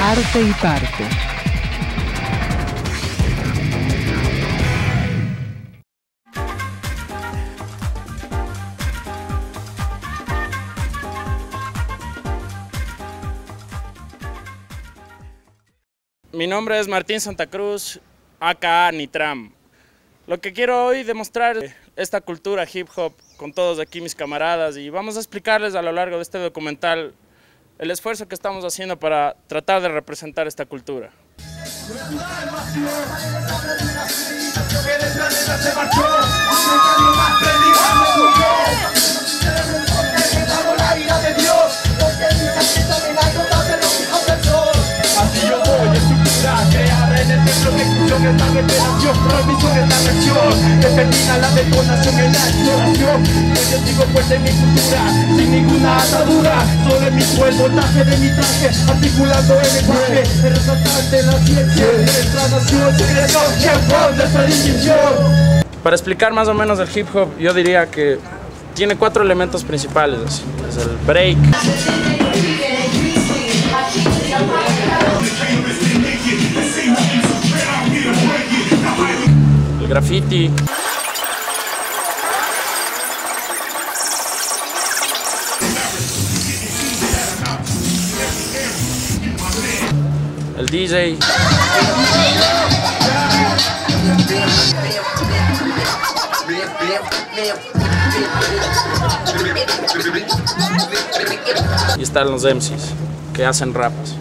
Arte y parte. Mi nombre es Martín Santa Cruz, aka Nitram. Lo que quiero hoy demostrar es esta cultura hip hop con todos aquí mis camaradas y vamos a explicarles a lo largo de este documental el esfuerzo que estamos haciendo para tratar de representar esta cultura. Creada en el centro de exclusión es la revelación, transmisión es la reacción, determina la detonación en la exploración. Yo digo en mi cultura, sin ninguna atadura, sobre mi cuerpo, traje de mi traje, articulando el lenguaje, el resaltante, la ciencia, nuestra nación, secreto, hip nuestra distinción. Para explicar más o menos el hip hop, yo diría que tiene cuatro elementos principales. así. Es el break, el DJ, y están los MCs que hacen vida.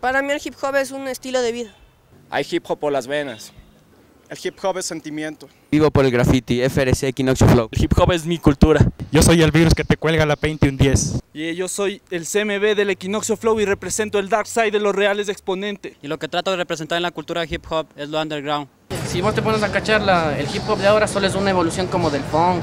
Para mí el hip hop es un estilo de vida. Hay hip hop por las venas. El hip hop es sentimiento. Vivo por el graffiti, FRC Equinoxio Flow. El hip hop es mi cultura. Yo soy el virus que te cuelga la 20 y un 10. Y yo soy el CMB del Equinoxio Flow y represento el dark side de los reales exponentes. Y lo que trato de representar en la cultura hip hop es lo underground. Si vos te pones a cachar, la- el hip hop de ahora solo es una evolución como del funk.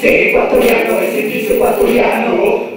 Sé ecuatoriano, ese dice ecuatoriano.